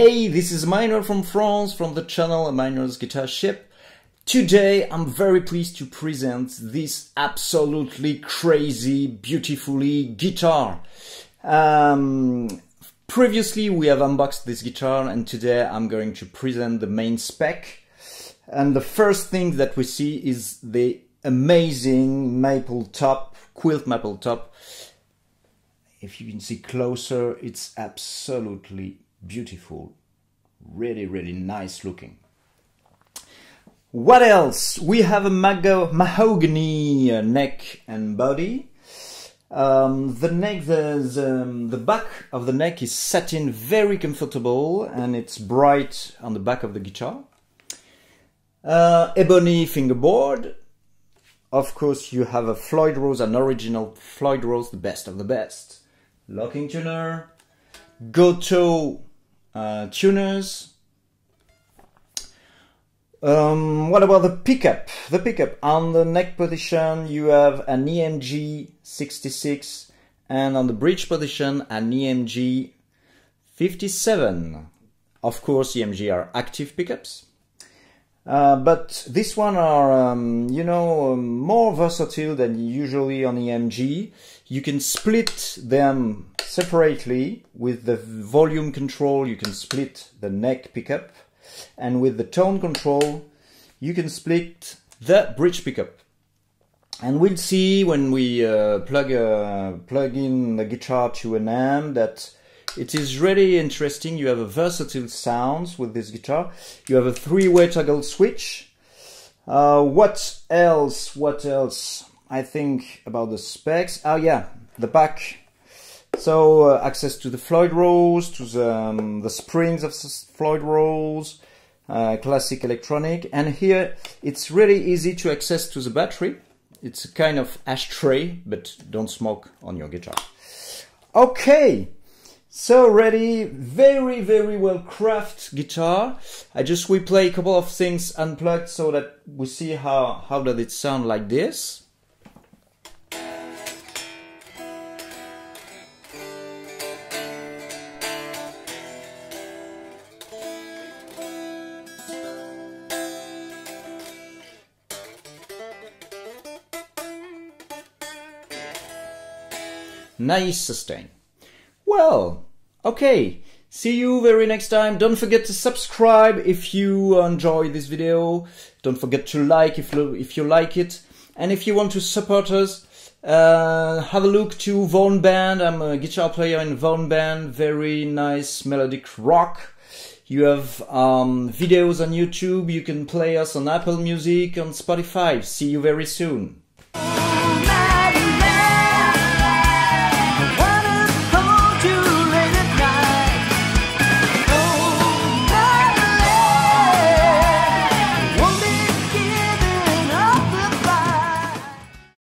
Hey, this is Minor from France from the channel Minor's Guitar Ship. Today I'm very pleased to present this absolutely crazy, beautifully guitar. Um, previously we have unboxed this guitar and today I'm going to present the main spec. And the first thing that we see is the amazing maple top, quilt maple top if you can see closer, it's absolutely beautiful. Really, really nice looking. What else? We have a mahogany uh, neck and body. Um, the neck, the, um, the, back of the neck is satin, very comfortable, and it's bright on the back of the guitar. Uh, ebony fingerboard. Of course, you have a Floyd Rose, an original Floyd Rose, the best of the best locking tuner, Gotoh uh, tuners. Um, what about the pickup? The pickup on the neck position you have an EMG 66 and on the bridge position an EMG 57. Of course EMG are active pickups. Uh, but this one are, um, you know, um, more versatile than usually on EMG. You can split them separately with the volume control. You can split the neck pickup, and with the tone control, you can split the bridge pickup. And we'll see when we uh, plug uh, plug in the guitar to an amp that it is really interesting. You have a versatile sounds with this guitar. You have a three-way toggle switch. Uh, what else? What else? I think about the specs. Oh yeah, the back. So uh, access to the Floyd Rose, to the, um, the springs of Floyd Rose, uh, classic electronic. And here it's really easy to access to the battery. It's a kind of ashtray, but don't smoke on your guitar. Okay, so ready, very, very well crafted guitar. I just we play a couple of things unplugged so that we see how, how does it sound like this. Nice sustain. Well, okay. See you very next time. Don't forget to subscribe if you enjoy this video. Don't forget to like if, if you like it. And if you want to support us, uh, have a look to Vaughan Band. I'm a guitar player in Vaughan Band. Very nice melodic rock. You have um, videos on YouTube. You can play us on Apple Music, on Spotify. See you very soon.